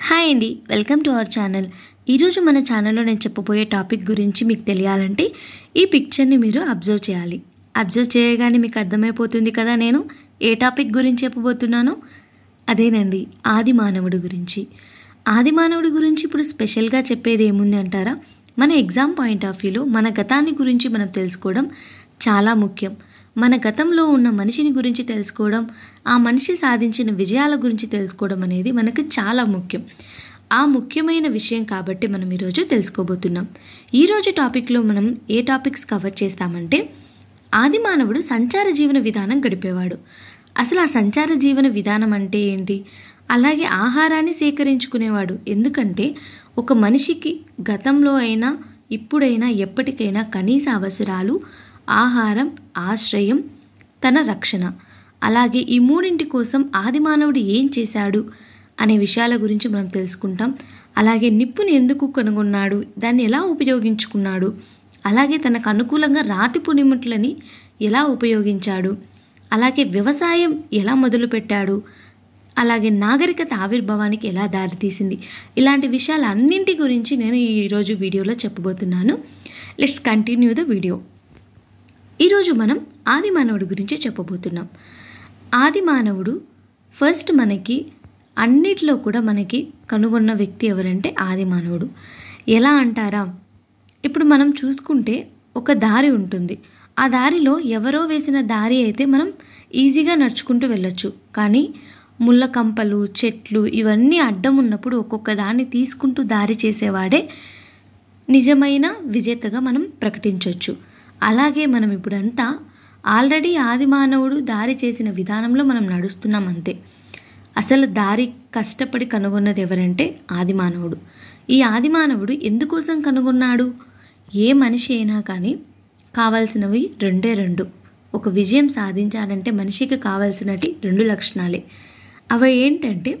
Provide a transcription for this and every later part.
Hi అండి welcome to our channel. ఈరోజు మన ఛానల్లో నేను చెప్పబోయే టాపిక్ గురించి మీకు తెలియాలంటే ఈ పిక్చర్ని మీరు అబ్జర్వ్ చేయాలి. అబ్జర్వ్ చేయగానే మీకు అర్థమైపోతుంది కదా నేను ఏ టాపిక్ గురించి చెప్పబోతున్నానో? అదేనండి ఆది మానవుడి గురించి. ఆది మానవుడి గురించి ఇప్పుడు స్పెషల్గా చెప్పేది ఏముంది అంటారా? మన ఎగ్జామ్ పాయింట్ ఆఫ్ వ్యూలో మన గతాన్ని గురించి మనం తెలుసుకోవడం చాలా ముఖ్యం. మన గతంలో ఉన్న మనిషిని గురించి తెలుసుకోవడం ఆ మనిషి సాధించిన విజయాల గురించి తెలుసుకోవడం అనేది మనకు చాలా ముఖ్యం. ఆ ముఖ్యమైన విషయం కాబట్టి మనం ఈరోజు తెలుసుకోబోతున్నాం. ఈరోజు టాపిక్లో మనం ఏ టాపిక్స్ కవర్ చేస్తామంటే ఆది మానవుడు సంచార జీవన విధానం గడిపేవాడు. అసలు ఆ సంచార జీవన విధానం అంటే ఏంటి? అలాగే ఆహారాన్ని సేకరించుకునేవాడు. ఎందుకంటే ఒక మనిషికి గతంలో అయినా ఇప్పుడైనా ఎప్పటికైనా కనీస అవసరాలు ఆహారం ఆశ్రయం తన రక్షణ. అలాగే ఈ మూడింటి కోసం ఆదిమానవుడు ఏం చేశాడు అనే విషయాల గురించి మనం తెలుసుకుంటాం. అలాగే నిప్పుని ఎందుకు కనుగొన్నాడు? దాన్ని ఎలా ఉపయోగించుకున్నాడు? అలాగే తనకు అనుకూలంగా రాతి పునిముట్లని ఎలా ఉపయోగించాడు? అలాగే వ్యవసాయం ఎలా మొదలుపెట్టాడు? అలాగే నాగరికత ఆవిర్భావానికి ఎలా దారితీసింది ఇలాంటి విషయాలన్నింటి గురించి నేను ఈరోజు వీడియోలో చెప్పబోతున్నాను. లెట్స్ కంటిన్యూ ద వీడియో ఈరోజు మనం ఆది మానవుడి గురించి చెప్పబోతున్నాం. ఆది మానవుడు ఫస్ట్ మనకి అన్నిట్లో కూడా మనకి కనుగొన్న వ్యక్తి ఎవరంటే ఆది మానవుడు ఎలా అంటారా? ఇప్పుడు మనం చూసుకుంటే ఒక దారి ఉంటుంది. ఆ దారిలో ఎవరో వేసిన దారి అయితే మనం ఈజీగా నడుచుకుంటూ వెళ్ళొచ్చు. కానీ ముళ్ళ కంపలు చెట్లు ఇవన్నీ అడ్డం ఉన్నప్పుడు ఒక్కొక్క దాన్ని తీసుకుంటూ దారి చేసేవాడే నిజమైన విజేతగా మనం ప్రకటించవచ్చు అలాగే మనం ఇప్పుడంతా ఆల్రెడీ ఆది మానవుడు దారి చేసిన విధానంలో మనం నడుస్తున్నాం అంతే. అసలు దారి కష్టపడి కనుగొన్నది ఎవరంటే ఆది మానవుడు. ఈ ఆది మానవుడు ఎందుకోసం కనుగొన్నాడు? ఏ మనిషి అయినా కానీ కావాల్సినవి రెండే రెండు. ఒక విజయం సాధించాలంటే మనిషికి కావాల్సినటి రెండు లక్షణాలే. అవి ఏంటంటే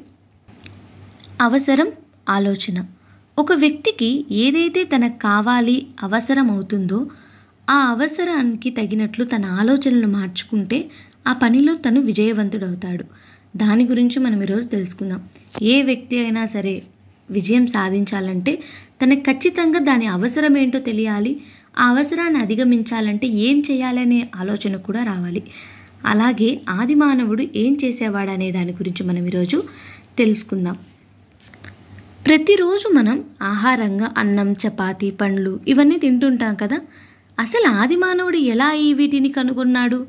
అవసరం ఆలోచన. ఒక వ్యక్తికి ఏదైతే తనకు కావాలి అవసరం అవుతుందో ఆ అవసరానికి తగినట్లు తన ఆలోచనలు మార్చుకుంటే ఆ పనిలో తను విజయవంతుడవుతాడు. దాని గురించి మనం ఈరోజు తెలుసుకుందాం. ఏ వ్యక్తి అయినా సరే విజయం సాధించాలంటే తనకు ఖచ్చితంగా దాని అవసరం ఏంటో తెలియాలి. ఆ అవసరాన్ని అధిగమించాలంటే ఏం చేయాలనే ఆలోచన కూడా రావాలి. అలాగే ఆది మానవుడు ఏం చేసేవాడు అనే దాని గురించి మనం ఈరోజు తెలుసుకుందాం. ప్రతిరోజు మనం ఆహారంగా అన్నం చపాతి పండ్లు ఇవన్నీ తింటుంటాం కదా. అసలు ఆది మానవుడు ఎలా ఈ వీటిని కనుగొన్నాడు?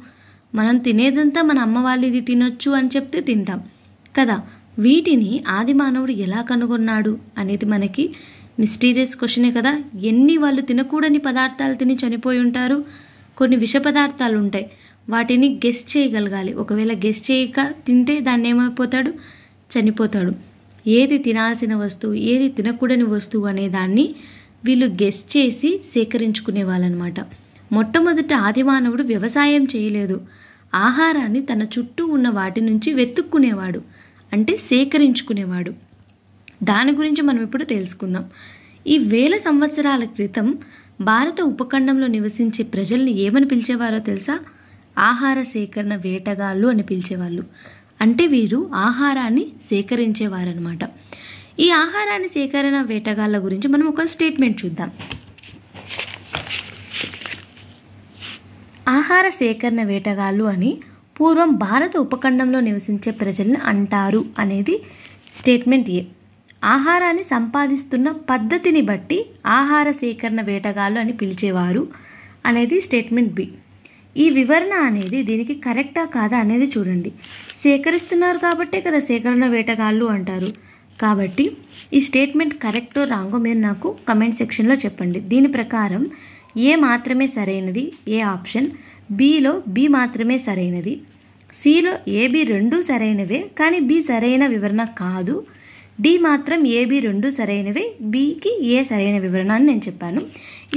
మనం తినేదంతా మన అమ్మ వాళ్ళు ఇది తినొచ్చు అని చెప్తే తింటాం. కదా వీటిని ఆది మానవుడు ఎలా కనుగొన్నాడు అనేది మనకి మిస్టీరియస్ క్వశ్చనే కదా. ఎన్ని వాళ్ళు తినకూడని పదార్థాలు తిని చనిపోయి ఉంటారు? కొన్ని విష పదార్థాలు ఉంటాయి. వాటిని గెస్ట్ చేయగలగాలి. ఒకవేళ గెస్ట్ చేయక తింటే దాన్ని ఏమైపోతాడు? చనిపోతాడు. ఏది తినాల్సిన వస్తువు ఏది తినకూడని వస్తువు అనే దాన్ని వీళ్ళు గెస్ చేసి సేకరించుకునే వాళ్ళనమాట. మొట్టమొదట ఆదిమానవుడు వ్యవసాయం చేయలేదు. ఆహారాన్ని తన చుట్టూ ఉన్న వాటి నుంచి వెతుక్కునేవాడు. అంటే సేకరించుకునేవాడు. దాని గురించి మనం ఇప్పుడు తెలుసుకుందాం. ఈ వేల సంవత్సరాల క్రితం భారత ఉపఖండంలో నివసించే ప్రజల్ని ఏమని పిలిచేవారో తెలుసా? ఆహార సేకరణ వేటగాళ్ళు అని పిలిచేవాళ్ళు. అంటే వీరు ఆహారాన్ని సేకరించేవారనమాట. ఈ ఆహారాన్ని సేకరణ వేటగాళ్ళ గురించి మనం ఒక స్టేట్మెంట్ చూద్దాం. ఆహార సేకరణ వేటగాళ్ళు అని పూర్వం భారత ఉపఖండంలో నివసించే ప్రజల్ని అంటారు అనేది స్టేట్మెంట్ ఏ. ఆహారాన్ని సంపాదిస్తున్న పద్ధతిని బట్టి ఆహార సేకరణ వేటగాళ్ళు అని పిలిచేవారు అనేది స్టేట్మెంట్ బి. ఈ వివరణ అనేది దీనికి కరెక్టా కాదా అనేది చూడండి. సేకరిస్తున్నారు కాబట్టే కదా సేకరణ వేటగాళ్ళు అంటారు. కాబట్టి ఈ స్టేట్మెంట్ కరెక్టో రాంగో మీరు నాకు కమెంట్ సెక్షన్లో చెప్పండి. దీని ప్రకారం ఏ మాత్రమే సరైనది? ఏ ఆప్షన్ బిలో బి మాత్రమే సరైనది. సిలో ఏబి రెండు సరైనవే కానీ బి సరైన వివరణ కాదు. డి మాత్రం ఏబి రెండు సరైనవే బికి ఏ సరైన వివరణ అని నేను చెప్పాను.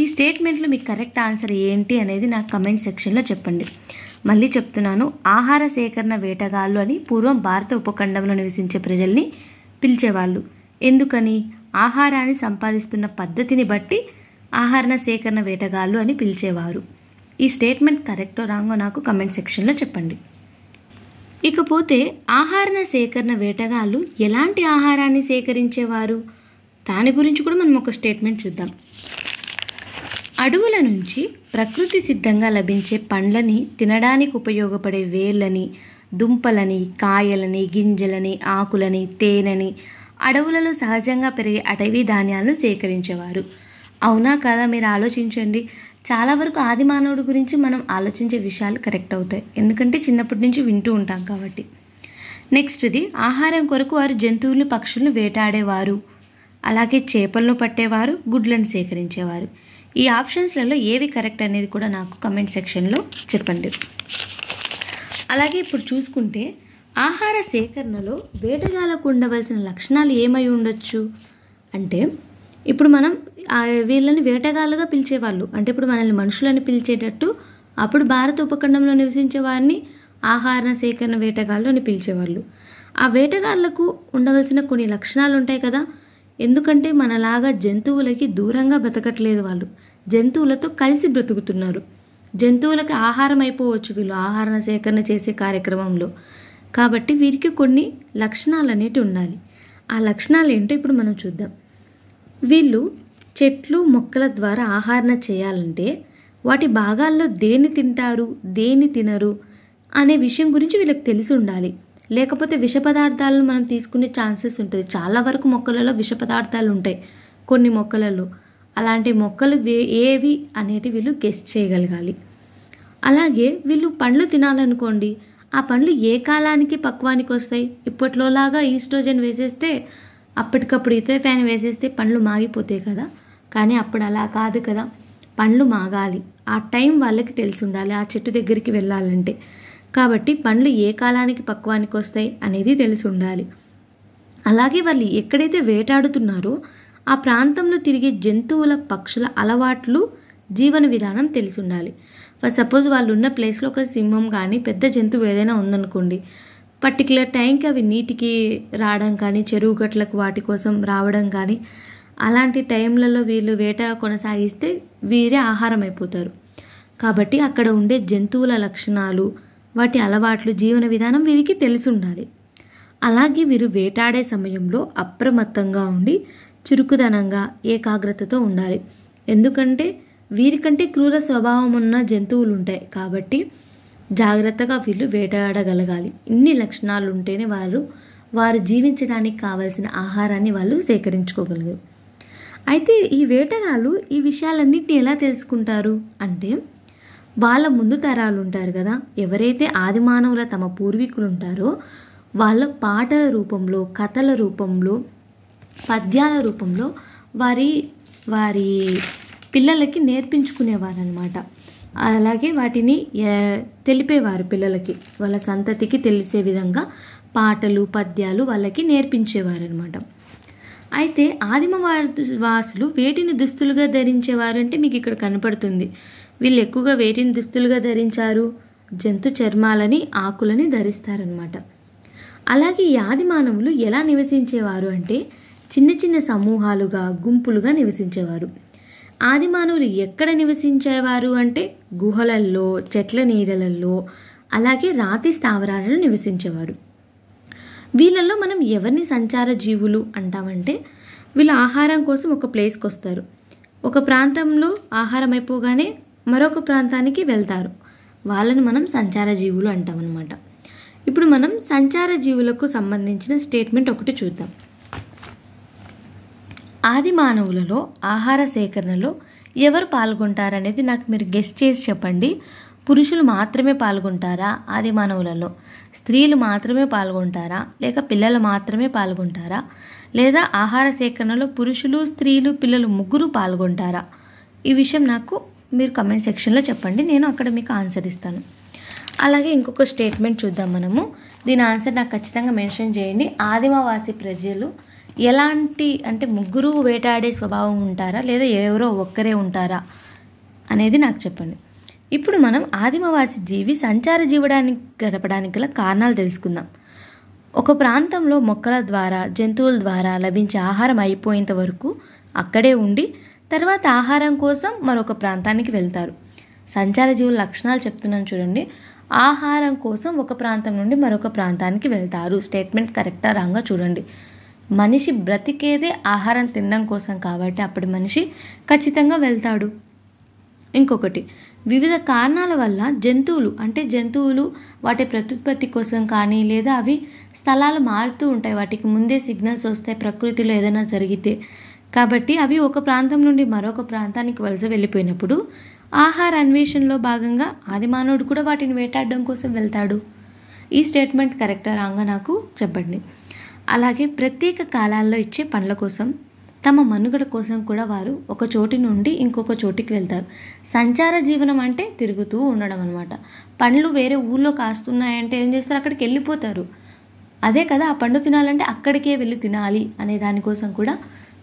ఈ స్టేట్మెంట్లో మీకు కరెక్ట్ ఆన్సర్ ఏంటి అనేది నాకు కమెంట్ సెక్షన్లో చెప్పండి. మళ్ళీ చెప్తున్నాను ఆహార సేకరణ వేటగాళ్ళు అని పూర్వం భారత ఉపఖండంలో నివసించే ప్రజల్ని పిలిచేవాళ్ళు. ఎందుకని? ఆహారాన్ని సంపాదిస్తున్న పద్ధతిని బట్టి ఆహార సేకరణ వేటగాళ్ళు అని పిలిచేవారు. ఈ స్టేట్మెంట్ కరెక్టో రాంగో నాకు కమెంట్ సెక్షన్లో చెప్పండి. ఇకపోతే ఆహార సేకరణ వేటగాళ్ళు ఎలాంటి ఆహారాన్ని సేకరించేవారు? దాని గురించి కూడా మనం ఒక స్టేట్మెంట్ చూద్దాం. అడవుల నుంచి ప్రకృతి సిద్ధంగా లభించే పండ్లని తినడానికి ఉపయోగపడే వేళ్ళని దుంపలని కాయలని గింజలని ఆకులని తేనెని అడవులలో సహజంగా పెరిగే అటవీ ధాన్యాలను సేకరించేవారు. అవునా కాదా మీరు ఆలోచించండి. చాలా వరకు ఆది మానవుడి గురించి మనం ఆలోచించే విషయాలు కరెక్ట్ అవుతాయి. ఎందుకంటే చిన్నప్పటి నుంచి వింటూ ఉంటాం కాబట్టి. నెక్స్ట్ది ఆహారం కొరకు వారు జంతువులు పక్షులను వేటాడేవారు. అలాగే చేపలను పట్టేవారు గుడ్లను సేకరించేవారు. ఈ ఆప్షన్స్లలో ఏవి కరెక్ట్ అనేది కూడా నాకు కమెంట్ సెక్షన్లో చెప్పండి. అలాగే ఇప్పుడు చూసుకుంటే ఆహార సేకరణలో వేటగాళ్ళకు ఉండవలసిన లక్షణాలు ఏమై ఉండొచ్చు? అంటే ఇప్పుడు మనం వీళ్ళని వేటగాళ్ళుగా పిలిచేవాళ్ళు. అంటే ఇప్పుడు మనల్ని మనుషులని పిలిచేటట్టు అప్పుడు భారత ఉపఖండంలో నివసించే వారిని ఆహార సేకరణ వేటగాళ్ళు అని పిలిచేవాళ్ళు. ఆ వేటగాళ్ళకు ఉండవలసిన కొన్ని లక్షణాలు ఉంటాయి కదా. ఎందుకంటే మనలాగా జంతువులకి దూరంగా బ్రతకట్లేదు వాళ్ళు. జంతువులతో కలిసి బ్రతుకుతున్నారు. జంతువులకు ఆహారం అయిపోవచ్చు వీళ్ళు. ఆహార సేకరణ చేసే కార్యక్రమంలో. కాబట్టి వీరికి కొన్ని లక్షణాలు అనేవి ఉండాలి. ఆ లక్షణాలు ఏంటో ఇప్పుడు మనం చూద్దాం. వీళ్ళు చెట్లు మొక్కల ద్వారా ఆహారణ చేయాలంటే వాటి భాగాల్లో దేన్ని తింటారు దేన్ని తినరు అనే విషయం గురించి వీళ్ళకి తెలిసి ఉండాలి. లేకపోతే విష పదార్థాలను మనం తీసుకునే ఛాన్సెస్ ఉంటుంది చాలా వరకు మొక్కలలో విష పదార్థాలు ఉంటాయి. కొన్ని మొక్కలలో అలాంటి మొక్కలు వే ఏవి అనేటి వీళ్ళు గెస్ట్ చేయగలగాలి. అలాగే వీళ్ళు పండ్లు తినాలనుకోండి ఆ పండ్లు ఏ కాలానికి పక్వానికి వస్తాయి? ఇప్పట్లోలాగా ఈస్ట్రోజన్ వేసేస్తే అప్పటికప్పుడు ఇతో ఫ్యాన్ వేసేస్తే పండ్లు మాగిపోతాయి కదా? కానీ అప్పుడు అలా కాదు కదా. పండ్లు మాగాలి. ఆ టైం వాళ్ళకి తెలిసి ఉండాలి ఆ చెట్టు దగ్గరికి వెళ్ళాలంటే. కాబట్టి పండ్లు ఏ కాలానికి పక్వానికి వస్తాయి అనేది తెలిసి ఉండాలి అలాగే వాళ్ళు ఎక్కడైతే వేటాడుతున్నారో ఆ ప్రాంతంలో తిరిగే జంతువుల పక్షుల అలవాట్లు జీవన విధానం తెలిసి ఉండాలి ఫర్ సపోజ్ వాళ్ళు ఉన్న ప్లేస్లో ఒక సింహం కానీ పెద్ద జంతువు ఏదైనా ఉందనుకోండి పర్టికులర్ టైంకి అవి నీటికి రావడం కానీ చెరువు గట్లకు వాటి కోసం రావడం కానీ అలాంటి టైంలలో వీళ్ళు వేట కొనసాగిస్తే వీరే ఆహారం అయిపోతారు. కాబట్టి అక్కడ ఉండే జంతువుల లక్షణాలు వాటి అలవాట్లు జీవన విధానం వీరికి తెలిసి ఉండాలి అలాగే వీరు వేటాడే సమయంలో అప్రమత్తంగా ఉండి చురుకుదనంగా ఏకాగ్రతతో ఉండాలి. ఎందుకంటే వీరికంటే క్రూర స్వభావం ఉన్న జంతువులు ఉంటాయి కాబట్టి జాగ్రత్తగా వీళ్ళు వేటాడగలగాలి. ఇన్ని లక్షణాలు ఉంటేనే వారు వారు జీవించడానికి కావలసిన ఆహారాన్ని వాళ్ళు సేకరించుకోగలరు. అయితే ఈ వేటగాళ్ళు ఈ విషయాలన్నింటినీ ఎలా తెలుసుకుంటారు? అంటే వాళ్ళ ముందు తరాలు ఉంటారు కదా. ఎవరైతే ఆది మానవుల తమ పూర్వీకులు ఉంటారో వాళ్ళ పాటల రూపంలో కథల రూపంలో పద్యాల రూపంలో వారి వారి పిల్లలకి నేర్పించుకునేవారు అనమాట అలాగే వాటిని తెలిపేవారు పిల్లలకి. వాళ్ళ సంతతికి తెలిసే విధంగా పాటలు పద్యాలు వాళ్ళకి నేర్పించేవారు అనమాట అయితే ఆదిమ వాసులు వేటిని దుస్తులుగా ధరించేవారు అంటే మీకు ఇక్కడ కనపడుతుంది. వీళ్ళు ఎక్కువగా వేటిని దుస్తులుగా ధరించారు? జంతు చర్మాలని ఆకులని ధరిస్తారనమాట అలాగే ఈ ఆది మానవులు ఎలా నివసించేవారు అంటే చిన్న చిన్న సమూహాలుగా గుంపులుగా నివసించేవారు. ఆదిమానవులు ఎక్కడ నివసించేవారు అంటే గుహలల్లో చెట్ల నీడలల్లో అలాగే రాతి స్థావరాలలో నివసించేవారు. వీళ్ళల్లో మనం ఎవరిని సంచార జీవులు అంటామంటే వీళ్ళు ఆహారం కోసం ఒక ప్లేస్కి వస్తారు ఒక ప్రాంతంలో ఆహారం అయిపోగానే మరొక ప్రాంతానికి వెళ్తారు. వాళ్ళని మనం సంచార జీవులు అంటామన్నమాట. ఇప్పుడు మనం సంచార జీవులకు సంబంధించిన స్టేట్మెంట్ ఒకటి చూద్దాం. ఆది మానవులలో ఆహార సేకరణలో ఎవరు పాల్గొంటారనేది నాకు మీరు గెస్ట్ చేసి చెప్పండి. పురుషులు మాత్రమే పాల్గొంటారా ఆది మానవులలో స్త్రీలు మాత్రమే పాల్గొంటారా? లేక పిల్లలు మాత్రమే పాల్గొంటారా? లేదా ఆహార సేకరణలో పురుషులు స్త్రీలు పిల్లలు ముగ్గురు పాల్గొంటారా? ఈ విషయం నాకు మీరు కమెంట్ సెక్షన్లో చెప్పండి. నేను అక్కడ మీకు ఆన్సర్ ఇస్తాను. అలాగే ఇంకొక స్టేట్మెంట్ చూద్దాం మనము. దీని ఆన్సర్ నాకు ఖచ్చితంగా మెన్షన్ చేయండి. ఆదిమవాసి ప్రజలు ఎలాంటి అంటే ముగ్గురు వేటాడే స్వభావం ఉంటారా? లేదా ఎవరో ఒక్కరే ఉంటారా? అనేది నాకు చెప్పండి. ఇప్పుడు మనం ఆదిమవాసి జీవి సంచార జీవడానికి గడపడానికి గల కారణాలు తెలుసుకుందాం. ఒక ప్రాంతంలో మొక్కల ద్వారా జంతువుల ద్వారా లభించే ఆహారం అయిపోయేంత వరకు అక్కడే ఉండి తర్వాత ఆహారం కోసం మరొక ప్రాంతానికి వెళ్తారు. సంచార జీవుల లక్షణాలు చెప్తున్నాను చూడండి. ఆహారం కోసం ఒక ప్రాంతం నుండి మరొక ప్రాంతానికి వెళ్తారు. స్టేట్మెంట్ కరెక్టా రాంగా చూడండి. మనిషి బ్రతికేదే ఆహారం తినడం కోసం కాబట్టి అప్పుడు మనిషి ఖచ్చితంగా వెళ్తాడు. ఇంకొకటి వివిధ కారణాల వల్ల జంతువులు అంటే జంతువులు వాటి ప్రత్యుత్పత్తి కోసం కానీ లేదా అవి స్థలాలు మారుతూ ఉంటాయి. వాటికి ముందే సిగ్నల్స్ వస్తాయి ప్రకృతిలో ఏదైనా జరిగితే. కాబట్టి అవి ఒక ప్రాంతం నుండి మరొక ప్రాంతానికి వలస వెళ్ళిపోయినప్పుడు ఆహార అన్వేషణలో భాగంగా ఆదిమానవుడు కూడా వాటిని వేటాడడం కోసం వెళ్తాడు. ఈ స్టేట్మెంట్ కరెక్టా రాంగా నాకు చెప్పండి. అలాగే ప్రత్యేక కాలాల్లో ఇచ్చే పండ్ల కోసం తమ మనుగడ కోసం కూడా వారు ఒక చోటి నుండి ఇంకొక చోటికి వెళ్తారు. సంచార జీవనం అంటే తిరుగుతూ ఉండడం అనమాట పండ్లు వేరే ఊళ్ళో కాస్తున్నాయంటే ఏం చేస్తారు? అక్కడికి వెళ్ళిపోతారు. అదే కదా ఆ పండు తినాలంటే అక్కడికే వెళ్ళి తినాలి అనే దానికోసం కూడా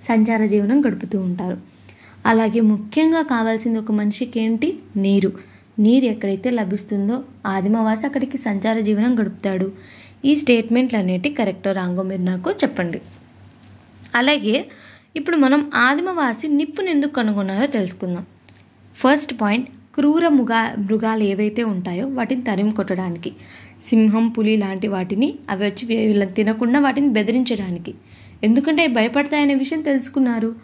సంచార జీవనం గడుపుతూ ఉంటారు. అలాగే ముఖ్యంగా కావాల్సింది ఒక మనిషికి ఏంటి? నీరు. నీరు ఎక్కడైతే లభిస్తుందో ఆదిమవాసి అక్కడికి సంచార జీవనం గడుపుతాడు. ఈ స్టేట్మెంట్లు అనేటి కరెక్టో రాంగో మీరు నాకు చెప్పండి. అలాగే ఇప్పుడు మనం ఆదిమవాసి నిప్పుని ఎందుకు కనుగొన్నారో తెలుసుకుందాం. ఫస్ట్ పాయింట్ క్రూర మృగా మృగాలు ఏవైతే ఉంటాయో వాటిని తరిమి కొట్టడానికి. సింహం పులి లాంటి వాటిని అవి వచ్చి వీళ్ళని తినకుండా వాటిని బెదిరించడానికి. ఎందుకంటే అవి భయపడతాయనే విషయం తెలుసుకున్నారు.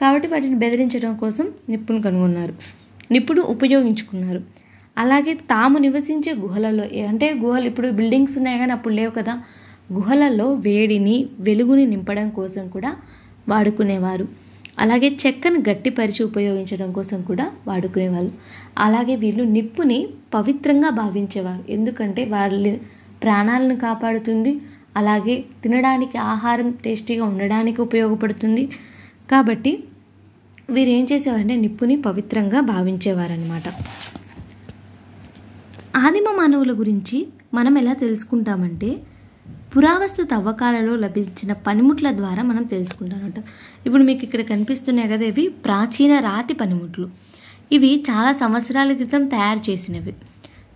కాబట్టి వాటిని బెదిరించడం కోసం నిప్పును కనుగొన్నారు. నిప్పుడు ఉపయోగించుకున్నారు. అలాగే తాము నివసించే గుహలలో అంటే గుహలు ఇప్పుడు బిల్డింగ్స్ ఉన్నాయి కానీ అప్పుడు లేవు కదా గుహలలో వేడిని వెలుగుని నింపడం కోసం కూడా వాడుకునేవారు. అలాగే చెక్కను గట్టిపరిచి ఉపయోగించడం కోసం కూడా వాడుకునేవాళ్ళు. అలాగే వీళ్ళు నిప్పుని పవిత్రంగా భావించేవారు. ఎందుకంటే వాళ్ళ ప్రాణాలను కాపాడుతుంది అలాగే తినడానికి ఆహారం టేస్టీగా ఉండడానికి ఉపయోగపడుతుంది. కాబట్టి వీరు ఏం చేసేవారంటే నిప్పుని పవిత్రంగా భావించేవారనమాట ఆదిమ మానవుల గురించి మనం ఎలా తెలుసుకుంటామంటే పురావస్తు తవ్వకాలలో లభించిన పనిముట్ల ద్వారా మనం తెలుసుకుంటామంట. ఇప్పుడు మీకు ఇక్కడ కనిపిస్తున్నాయి కదా ఇవి ప్రాచీన రాతి పనిముట్లు. ఇవి చాలా సంవత్సరాల క్రితం తయారు చేసినవి.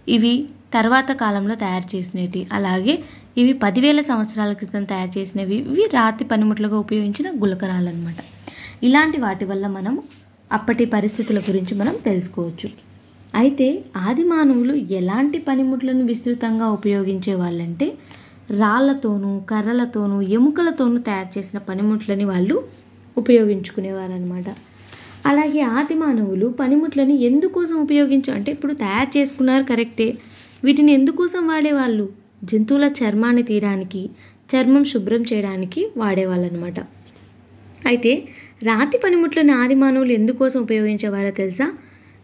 ఇవి తర్వాత కాలంలో తయారు చేసినవి. అలాగే ఇవి పదివేల సంవత్సరాల క్రితం తయారు చేసినవి. ఇవి రాతి పనిముట్లుగా ఉపయోగించిన గులకరాలు అనమాట ఇలాంటి వాటి వల్ల మనం అప్పటి పరిస్థితుల గురించి మనం తెలుసుకోవచ్చు. అయితే ఆది మానవులు ఎలాంటి పనిముట్లను విస్తృతంగా ఉపయోగించే వాళ్ళంటే రాళ్ళతోనూ కర్రలతోనూ ఎముకలతోనూ తయారు చేసిన పనిముట్లని వాళ్ళు ఉపయోగించుకునేవారనమాట అలాగే ఆది మానవులు పనిముట్లని ఎందుకోసం ఉపయోగించు అంటే ఇప్పుడు తయారు చేసుకున్నారు కరెక్టే. వీటిని ఎందుకోసం వాడేవాళ్ళు? జంతువుల చర్మాన్ని తీయడానికి చర్మం శుభ్రం చేయడానికి వాడేవాళ్ళు అనమాట అయితే రాతి పనిముట్లను ఆది మానవులు ఎందుకోసం ఉపయోగించేవారో తెలుసా?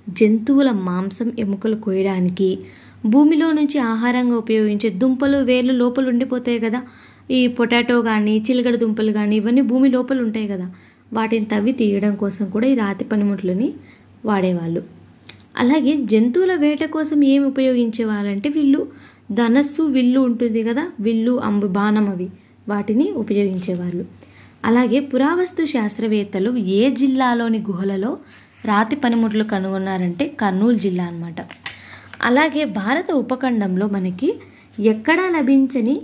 జంతువుల మాంసం ఎముకలు కోయడానికి భూమిలో నుంచి ఆహారంగా ఉపయోగించే దుంపలు వేర్లు లోపల ఉండిపోతాయి కదా. ఈ పొటాటో కానీ చిలకడ దుంపలు కానీ ఇవన్నీ భూమి లోపల ఉంటాయి కదా. వాటిని తవ్వి తీయడం కోసం కూడా ఈ రాతి పనిముట్లని వాడేవాళ్ళు. అలాగే జంతువుల వేట కోసం ఏమి ఉపయోగించేవాళ్ళంటే వీళ్ళు ధనస్సు విల్లు ఉంటుంది కదా. విల్లు అంబు బాణం అవి వాటిని ఉపయోగించేవాళ్ళు. అలాగే పురావస్తు శాస్త్రవేత్తలు ఏ జిల్లాలోని గుహలలో రాతి పనిముట్లు కనుగొన్నారంటే కర్నూలు జిల్లా అనమాట అలాగే భారత ఉపఖండంలో మనకి ఎక్కడా లభించని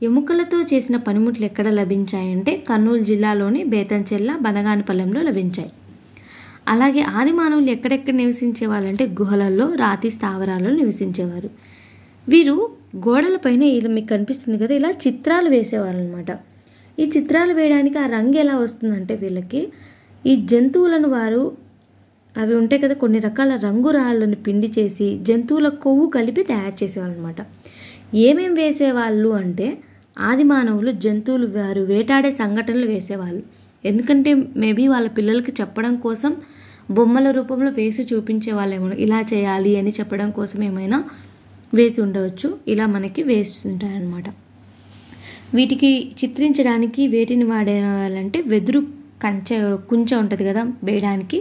ఎముకలతో చేసిన పనిముట్లు ఎక్కడ లభించాయంటే కర్నూలు జిల్లాలోని బేతంచెల్ల బనగానపల్లెంలో లభించాయి. అలాగే ఆది మానవులు ఎక్కడెక్కడ నివసించే వాళ్ళంటే గుహలలో రాతి స్థావరాలలో నివసించేవారు. వీరు గోడలపైన ఇలా మీకు కనిపిస్తుంది కదా ఇలా చిత్రాలు వేసేవారు అనమాట ఈ చిత్రాలు వేయడానికి ఆ రంగు ఎలా వస్తుందంటే వీళ్ళకి ఈ జంతువులను వారు అవి ఉంటాయి కదా కొన్ని రకాల రంగు రాళ్ళను పిండి చేసి జంతువుల కొవ్వు కలిపి తయారు చేసేవాళ్ళు అనమాట ఏమేం వేసేవాళ్ళు అంటే ఆది మానవులు జంతువులు వారు వేటాడే సంఘటనలు వేసేవాళ్ళు. ఎందుకంటే మేబీ వాళ్ళ పిల్లలకి చెప్పడం కోసం బొమ్మల రూపంలో వేసి చూపించే వాళ్ళేమో ఇలా చేయాలి అని చెప్పడం కోసం ఏమైనా వేసి ఉండవచ్చు ఇలా మనకి వేస్తుంటాయన్నమాట వీటికి చిత్రించడానికి వేటిని వాడేవాళ్ళంటే వెదురు కంచె కుంచె ఉంటుంది కదా వేయడానికి.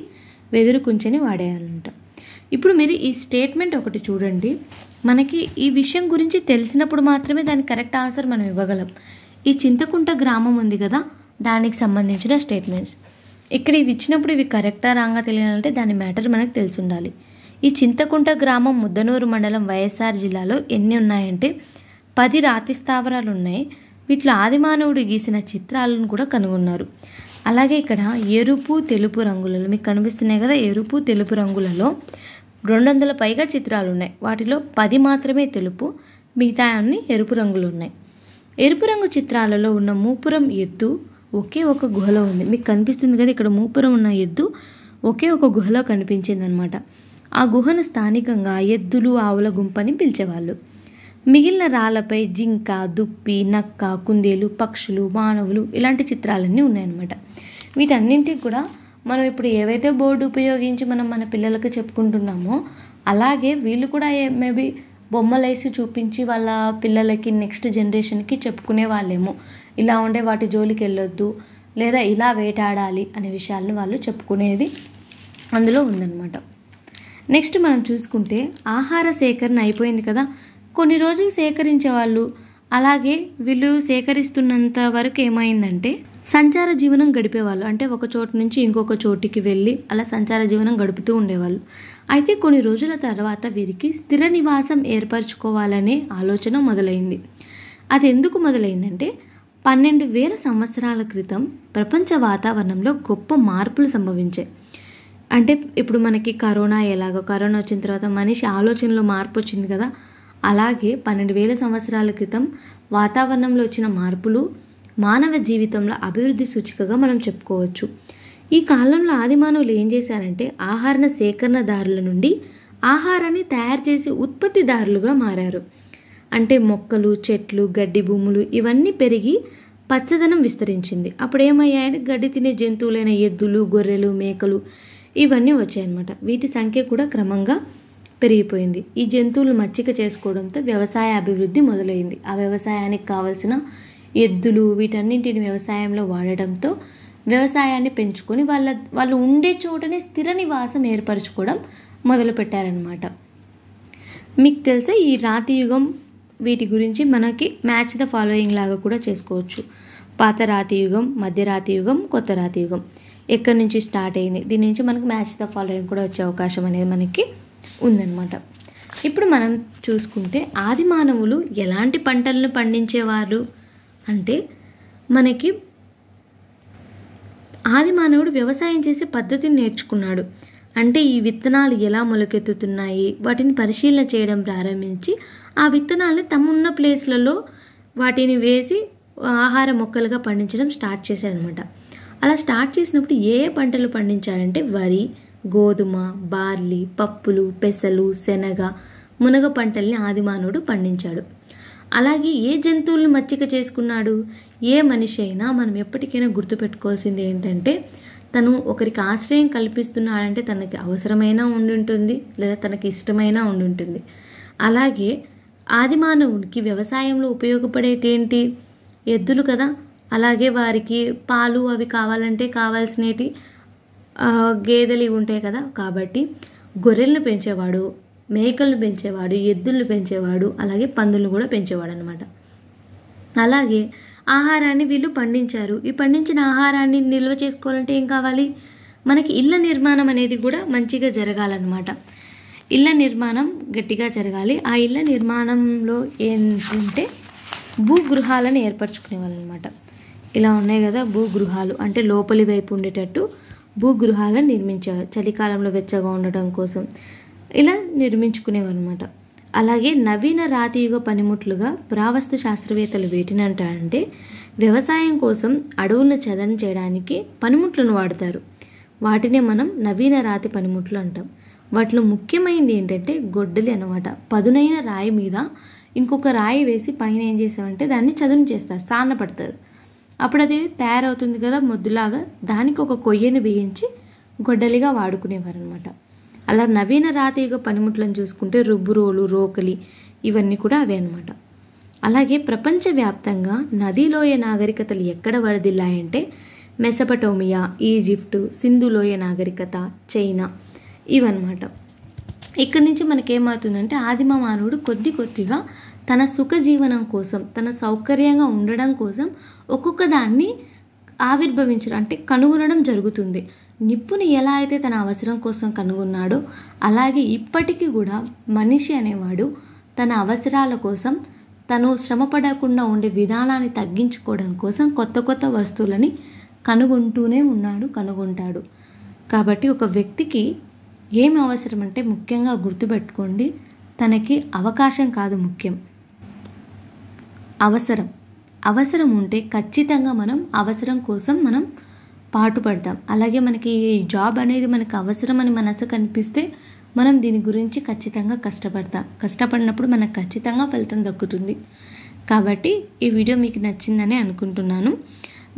వెదురు కుంచెని వాడేయాలంట. ఇప్పుడు మీరు ఈ స్టేట్మెంట్ ఒకటి చూడండి. మనకి ఈ విషయం గురించి తెలిసినప్పుడు మాత్రమే దానికి కరెక్ట్ ఆన్సర్ మనం ఇవ్వగలం. ఈ చింతకుంట గ్రామం ఉంది కదా దానికి సంబంధించిన స్టేట్మెంట్స్ ఇక్కడ ఇవి ఇచ్చినప్పుడు ఇవి కరెక్టా రాంగా తెలియాలంటే దాని మ్యాటర్ మనకు తెలిసి ఉండాలి ఈ చింతకుంట గ్రామం ముద్దనూరు మండలం వైఎస్ఆర్ జిల్లాలో ఎన్ని ఉన్నాయంటే పది రాతి స్థావరాలు ఉన్నాయి. వీటిలో ఆదిమానవుడు గీసిన చిత్రాలను కూడా కనుగొన్నారు. అలాగే ఇక్కడ ఎరుపు తెలుపు రంగులలో మీకు కనిపిస్తున్నాయి కదా ఎరుపు తెలుపు రంగులలో రెండు వందల పైగా చిత్రాలు ఉన్నాయి వాటిలో పది మాత్రమే తెలుపు మిగతా అన్ని ఎరుపు రంగులు ఉన్నాయి. ఎరుపు రంగు చిత్రాలలో ఉన్న మూపురం ఎద్దు ఒకే ఒక గుహలో ఉంది. మీకు కనిపిస్తుంది కదా ఇక్కడ మూపురం ఉన్న ఎద్దు ఒకే ఒక గుహలో కనిపించింది అనమాట ఆ గుహను స్థానికంగా ఎద్దులు ఆవుల గుంపని పిలిచేవాళ్ళు. మిగిలిన రాళ్ళపై జింక దుప్పి నక్క కుందేలు పక్షులు మానవులు ఇలాంటి చిత్రాలన్నీ ఉన్నాయన్నమాట. వీటన్నింటికి కూడా మనం ఇప్పుడు ఏవైతే బోర్డు ఉపయోగించి మనం మన పిల్లలకు చెప్పుకుంటున్నామో అలాగే వీళ్ళు కూడా మేబీ బొమ్మలు వేసి చూపించి వాళ్ళ పిల్లలకి నెక్స్ట్ జనరేషన్కి చెప్పుకునే వాళ్ళేమో. ఇలా ఉండే వాటి జోలికి వెళ్ళొద్దు లేదా ఇలా వేటాడాలి అనే విషయాలను వాళ్ళు చెప్పుకునేది అందులో ఉందన్నమాట. నెక్స్ట్ మనం చూసుకుంటే ఆహార సేకరణ అయిపోయింది కదా. కొన్ని రోజులు సేకరించే వాళ్ళు అలాగే వీళ్ళు సేకరిస్తున్నంత వరకు ఏమైందంటే సంచార జీవనం గడిపేవాళ్ళు. అంటే ఒక చోటు నుంచి ఇంకొక చోటికి వెళ్ళి అలా సంచార జీవనం గడుపుతూ ఉండేవాళ్ళు. అయితే కొన్ని రోజుల తర్వాత వీరికి స్థిర నివాసం ఏర్పరచుకోవాలనే ఆలోచన మొదలైంది. అది ఎందుకు మొదలైందంటే పన్నెండు వేల సంవత్సరాల క్రితం ప్రపంచ వాతావరణంలో గొప్ప మార్పులు సంభవించాయి. అంటే ఇప్పుడు మనకి కరోనా ఎలాగో కరోనా వచ్చిన తర్వాత మనిషి ఆలోచనలో మార్పు వచ్చింది కదా. అలాగే పన్నెండు వేల సంవత్సరాల క్రితం వాతావరణంలో వచ్చిన మార్పులు మానవ జీవితంలో అభివృద్ధి సూచికగా మనం చెప్పుకోవచ్చు. ఈ కాలంలో ఆదిమానవులు ఏం చేశారంటే ఆహార సేకరణదారుల నుండి ఆహారాన్ని తయారు చేసే ఉత్పత్తిదారులుగా మారారు. అంటే మొక్కలు చెట్లు గడ్డి భూములు ఇవన్నీ పెరిగి పచ్చదనం విస్తరించింది. అప్పుడు ఏమయ్యాయంటే గడ్డి తినే జంతువులైన ఎద్దులు గొర్రెలు మేకలు ఇవన్నీ వచ్చాయన్నమాట. వీటి సంఖ్య కూడా క్రమంగా పెరిగిపోయింది. ఈ జంతువులు మచ్చిక చేసుకోవడంతో వ్యవసాయ అభివృద్ధి మొదలైంది. ఆ వ్యవసాయానికి కావలసిన ఎద్దులు వీటన్నింటిని వ్యవసాయంలో వాడడంతో వ్యవసాయాన్ని పెంచుకొని వాళ్ళ వాళ్ళు ఉండే చోటనే స్థిర నివాసం ఏర్పరచుకోవడం మొదలుపెట్టారనమాట మీకు తెలుసా ఈ రాతి యుగం వీటి గురించి మనకి మ్యాచ్ ద ఫాలోయింగ్ లాగా కూడా చేసుకోవచ్చు. పాత రాతి యుగం మధ్య రాతి యుగం కొత్త రాతి యుగం. ఎక్కడి నుంచి స్టార్ట్ అయింది? దీని నుంచి మనకు మ్యాచ్ ద ఫాలోయింగ్ కూడా వచ్చే అవకాశం అనేది మనకి ఉందన్నమాట. ఇప్పుడు మనం చూసుకుంటే ఆది మానవులు ఎలాంటి పంటలను పండించేవారు? అంటే మనకి ఆది మానవుడు వ్యవసాయం చేసే పద్ధతిని నేర్చుకున్నాడు. అంటే ఈ విత్తనాలు ఎలా మొలకెత్తుతున్నాయి? వాటిని పరిశీలన చేయడం ప్రారంభించి ఆ విత్తనాలను తమున్న ప్లేస్లలో వాటిని వేసి ఆహార మొక్కలుగా పండించడం స్టార్ట్ చేశారనమాట అలా స్టార్ట్ చేసినప్పుడు ఏ ఏ పంటలు పండించాలంటే వరి గోధుమ బార్లీ పప్పులు పెసలు శనగ మునగ పంటల్ని ఆదిమానవుడు పండించాడు. అలాగే ఏ జంతువులను మచ్చిక చేసుకున్నాడు? ఏ మనిషి అయినా మనం ఎప్పటికైనా గుర్తుపెట్టుకోవాల్సింది ఏంటంటే తను ఒకరికి ఆశ్రయం కల్పిస్తున్నాడంటే తనకి అవసరమైనా ఉండుంటుంది లేదా తనకి ఇష్టమైనా ఉండుంటుంది. అలాగే ఆదిమానవుడికి వ్యవసాయంలో ఉపయోగపడేటేంటి? ఎద్దులు కదా. అలాగే వారికి పాలు అవి కావాలంటే కావాల్సినవి. గేదెలు ఇవి ఉంటాయి కదా కాబట్టి గొర్రెలను పెంచేవాడు మేకలను పెంచేవాడు ఎద్దులను పెంచేవాడు అలాగే పందులను కూడా పెంచేవాడు అనమాట అలాగే ఆహారాన్ని వీళ్ళు పండించారు. ఈ పండించిన ఆహారాన్ని నిల్వ చేసుకోవాలంటే ఏం కావాలి? మనకి ఇళ్ళ నిర్మాణం అనేది కూడా మంచిగా జరగాలన్నమాట. ఇళ్ళ నిర్మాణం గట్టిగా జరగాలి. ఆ ఇళ్ళ నిర్మాణంలో ఏంటంటే భూగృహాలను ఏర్పరచుకునేవాళ్ళు అనమాట ఇలా ఉన్నాయి కదా భూగృహాలు అంటే లోపలి వైపు ఉండేటట్టు భూగృహాలను నిర్మించేవారు చలికాలంలో వెచ్చగా ఉండటం కోసం ఇలా నిర్మించుకునేవారు అనమాట అలాగే నవీన రాతియుగ పనిముట్లుగా పురావస్తు శాస్త్రవేత్తలు వేటినంటారంటే వ్యవసాయం కోసం అడవులను చదన చేయడానికి పనిముట్లను వాడతారు. వాటినే మనం నవీన రాతి పనిముట్లు అంటాం. వాటిలో ముఖ్యమైనది ఏంటంటే గొడ్డలి అనమాట పదునైన రాయి మీద ఇంకొక రాయి వేసి పైన ఏం చేసామంటే దాన్ని చదును చేస్తారు. సాన పడతారు. అప్పుడు అది తయారవుతుంది కదా మొద్దులాగా. దానికి ఒక కొయ్యని బిగించి గొడ్డలిగా వాడుకునేవారు అనమాట అలా నవీన రాతియుగ పనిముట్లను చూసుకుంటే రుబ్బురోలు రోకలి ఇవన్నీ కూడా అవే అనమాట అలాగే ప్రపంచవ్యాప్తంగా నదీలోయ నాగరికతలు ఎక్కడ వరదిల్లాయంటే మెసపటోమియా ఈజిప్టు సింధులోయ నాగరికత చైనా ఇవన్నమాట. ఇక్కడి నుంచి మనకేమవుతుందంటే ఆదిమ మానవుడు కొద్ది కొద్దిగా తన సుఖ జీవనం కోసం తన సౌకర్యంగా ఉండడం కోసం ఒక్కొక్క దాన్ని ఆవిర్భవించడం అంటే కనుగొనడం జరుగుతుంది. నిప్పుని ఎలా అయితే తన అవసరం కోసం కనుగొన్నాడో అలాగే ఇప్పటికీ కూడా మనిషి అనేవాడు తన అవసరాల కోసం తను శ్రమపడకుండా ఉండే విధానాన్ని తగ్గించుకోవడం కోసం కొత్త కొత్త వస్తువులని కనుగొంటూనే ఉన్నాడు కనుగొంటాడు. కాబట్టి ఒక వ్యక్తికి ఏం అవసరం అంటే ముఖ్యంగా గుర్తుపెట్టుకోండి తనకి అవకాశం కాదు ముఖ్యం. అవసరం. అవసరం ఉంటే ఖచ్చితంగా మనం అవసరం కోసం మనం పాటుపడతాం అలాగే మనకి ఈ జాబ్ అనేది మనకు అవసరం అని మనసు కనిపిస్తే మనం దీని గురించి ఖచ్చితంగా కష్టపడతాం. కష్టపడినప్పుడు మనకు ఖచ్చితంగా ఫలితం దక్కుతుంది. కాబట్టి ఈ వీడియో మీకు నచ్చిందని అనుకుంటున్నాను.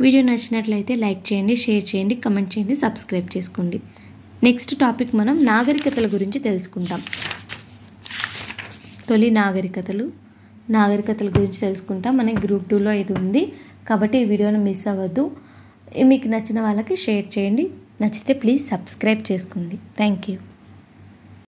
వీడియో నచ్చినట్లయితే లైక్ చేయండి షేర్ చేయండి కమెంట్ చేయండి సబ్స్క్రైబ్ చేసుకోండి. నెక్స్ట్ టాపిక్ మనం నాగరికతల గురించి తెలుసుకుంటాం. తొలి నాగరికతలు. నాగరికతల గురించి తెలుసుకుంటాం. మనకి గ్రూప్ టూలో ఇది ఉంది. కాబట్టి ఈ వీడియోని మిస్ అవ్వద్దు. మీకు నచ్చిన వాళ్ళకి షేర్ చేయండి. నచ్చితే ప్లీజ్ సబ్స్క్రైబ్ చేసుకోండి. Thank you